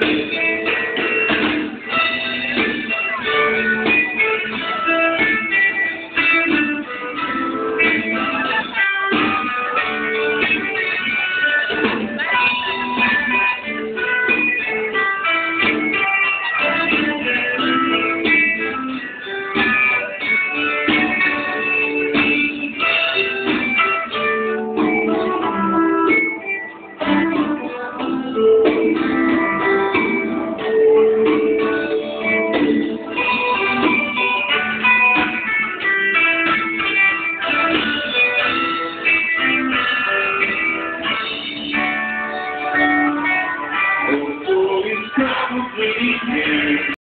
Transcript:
Thank you. completely